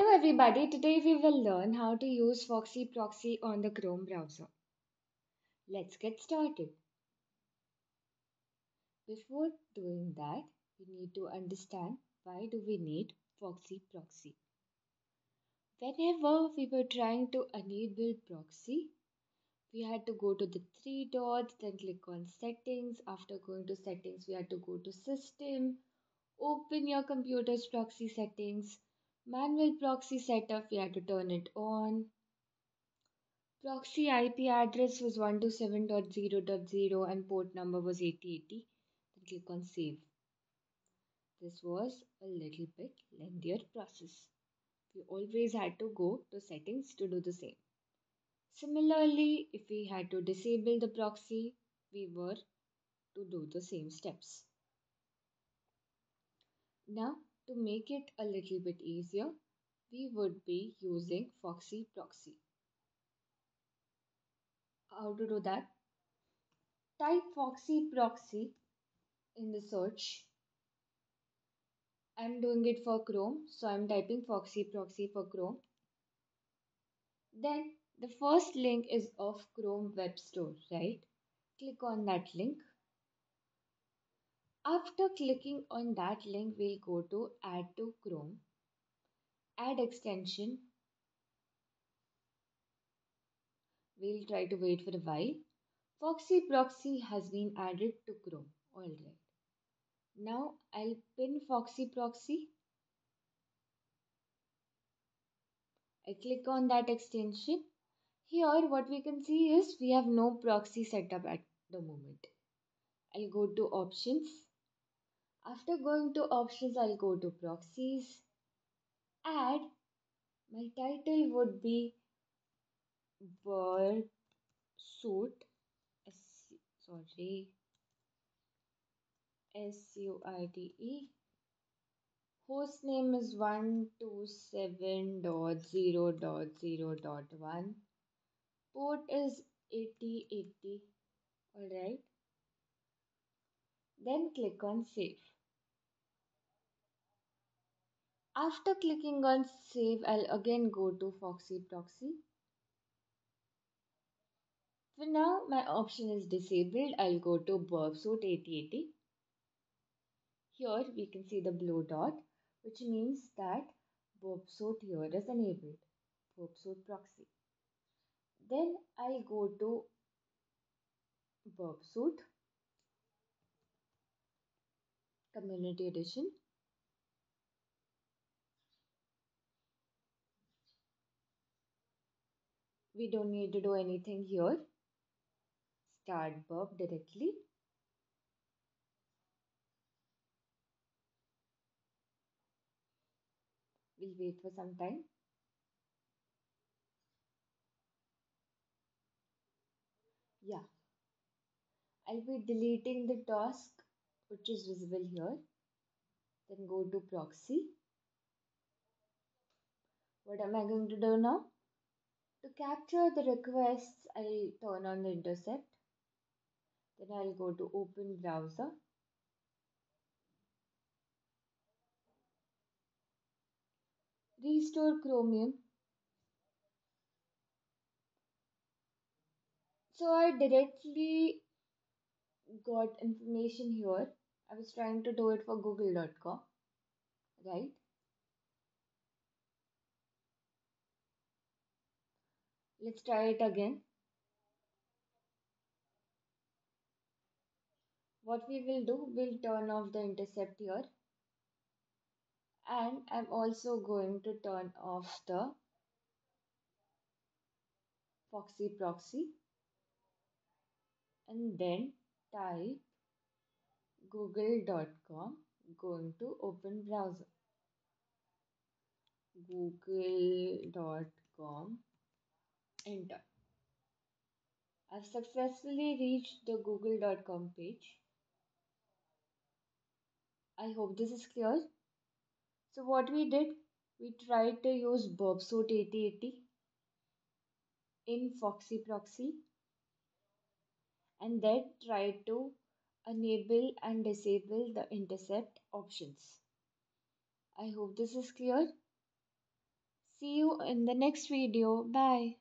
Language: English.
Hello everybody, today we will learn how to use Foxy Proxy on the Chrome browser. Let's get started. Before doing that, we need to understand why do we need Foxy Proxy. Whenever we were trying to enable proxy, we had to go to the three dots, then click on settings. After going to settings, we had to go to system, open your computer's proxy settings, Manual proxy setup, we had to turn it on. Proxy IP address was 127.0.0 and port number was 8080. Then click on save. This was a little bit lengthier process. We always had to go to settings to do the same. Similarly, if we had to disable the proxy, we were to do the same steps. Now to make it a little bit easier, we would be using Foxy Proxy. How to do that? Type Foxy Proxy in the search. I'm doing it for Chrome, so I'm typing Foxy Proxy for Chrome. Then the first link is of Chrome Web Store, right? Click on that link. After clicking on that link, we'll go to Add to Chrome, Add extension. We'll try to wait for a while. Foxy Proxy has been added to Chrome. Alright. Now I'll pin Foxy Proxy. I click on that extension. Here what we can see is we have no proxy setup at the moment. I'll go to options after going to options, I'll go to proxies. Add. My title would be Burp Suite. Sorry. S U I T E. Host name is 127.0.0.1. Port is 8080. Alright. Then click on save. After clicking on save, I'll again go to Foxy Proxy. For now, my option is disabled. I'll go to BurpSuite 8080. Here we can see the blue dot, which means that BurpSuite here is enabled. BurpSuite Proxy. Then I'll go to BurpSuite Community Edition. we don't need to do anything here. Start burp directly. We'll wait for some time. Yeah. I'll be deleting the task which is visible here then go to proxy what am I going to do now to capture the requests, I'll turn on the intercept. Then I'll go to open browser. Restore Chromium. So I directly got information here. I was trying to do it for google.com, right? Let's try it again. What we will do, we'll turn off the intercept here. And I'm also going to turn off the Foxy proxy. And then type google.com going to open browser google.com enter. I've successfully reached the google.com page. I hope this is clear. So what we did, we tried to use BurpSuite 8080 in Foxy Proxy and then tried to enable and disable the intercept options. I hope this is clear. See you in the next video. Bye.